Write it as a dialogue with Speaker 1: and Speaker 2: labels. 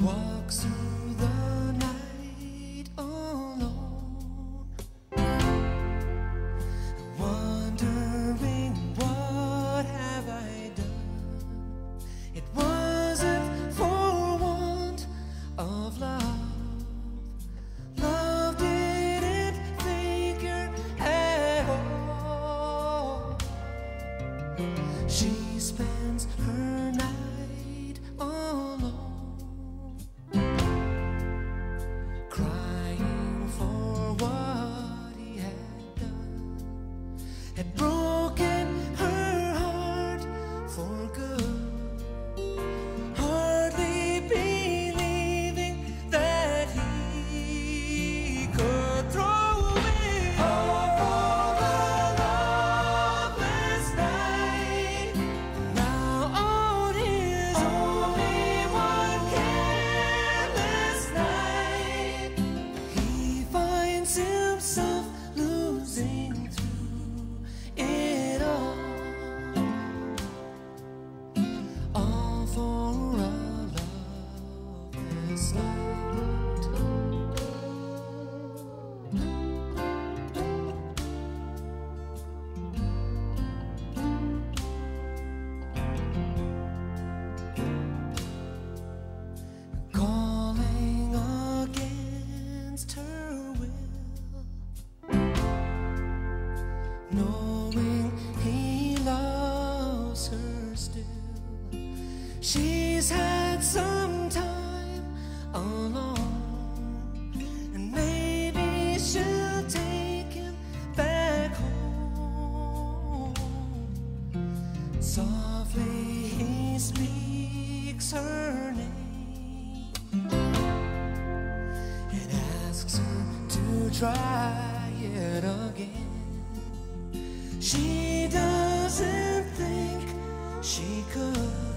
Speaker 1: walks through the night alone, wondering what have I done. It wasn't for want of love. Love didn't figure at all. She spends her She's had some time alone, and maybe she'll take him back home. Softly he speaks her name and asks her to try it again. She doesn't think she could.